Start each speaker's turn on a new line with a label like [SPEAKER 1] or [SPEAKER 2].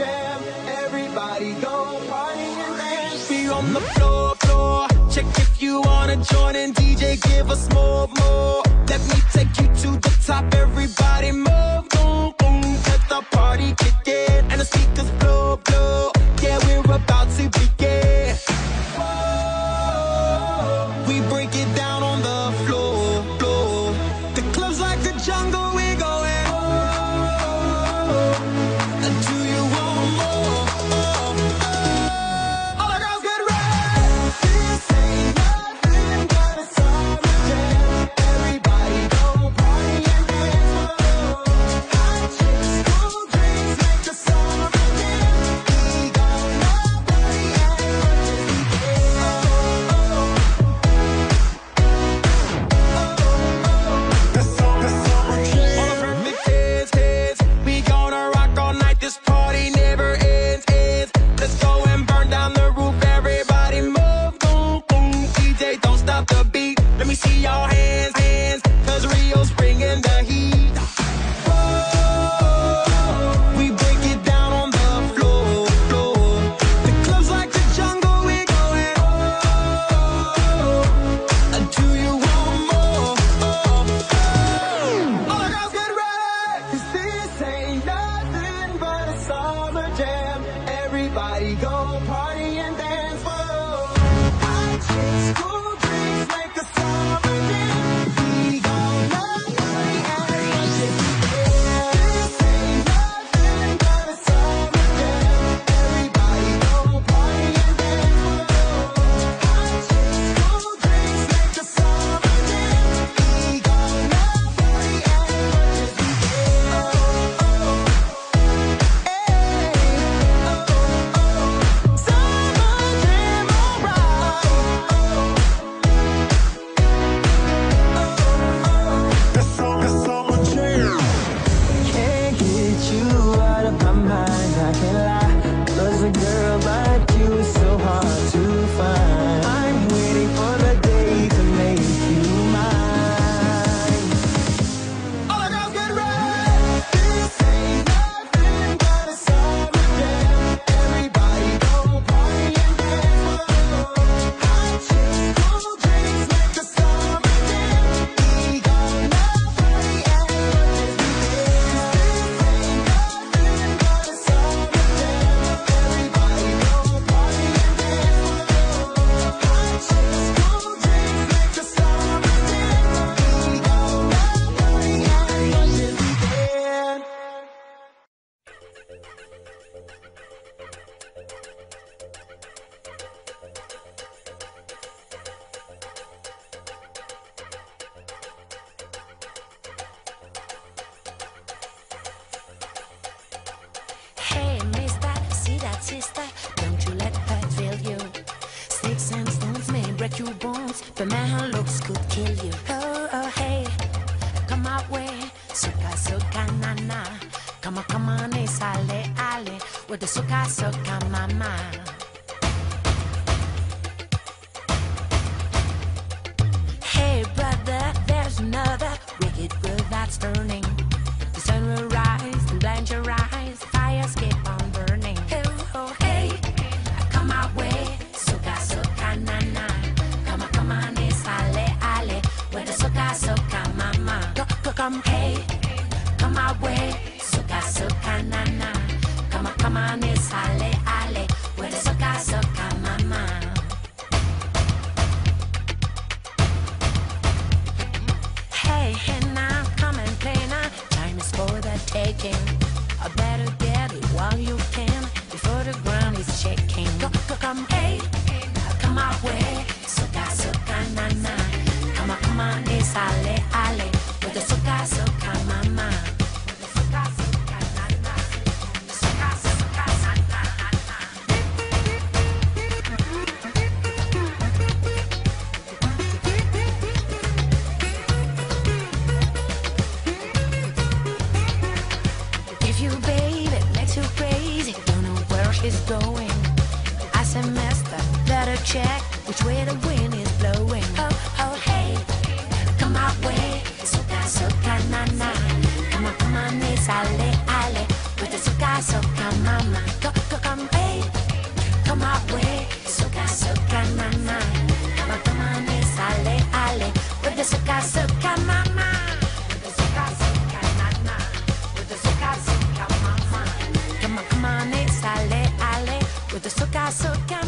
[SPEAKER 1] jam. Everybody go party and dance. Be on the floor, floor. Check if you wanna join and DJ give us more, more. hands, hands, cause Rio's bringing the heat. you once, but
[SPEAKER 2] now looks could kill you. Oh, oh, hey, come my way. Suka, suka, na, na. Come on, come on, it's ale, ale. With the suka, suka, ma. come, hey, come my way. Suka suka na na, Come on, come on, it's ale ale. Where suka suka mama. Hey, hey now, come and play now. Time is for the taking. You, babe, it makes you crazy. Don't know where she's going. I semester, better check which way the wind is blowing. Oh, oh, hey, come my way. Suka, suka, na, na. Come on, come on, it's ale, ale. With the soca soca. Soca,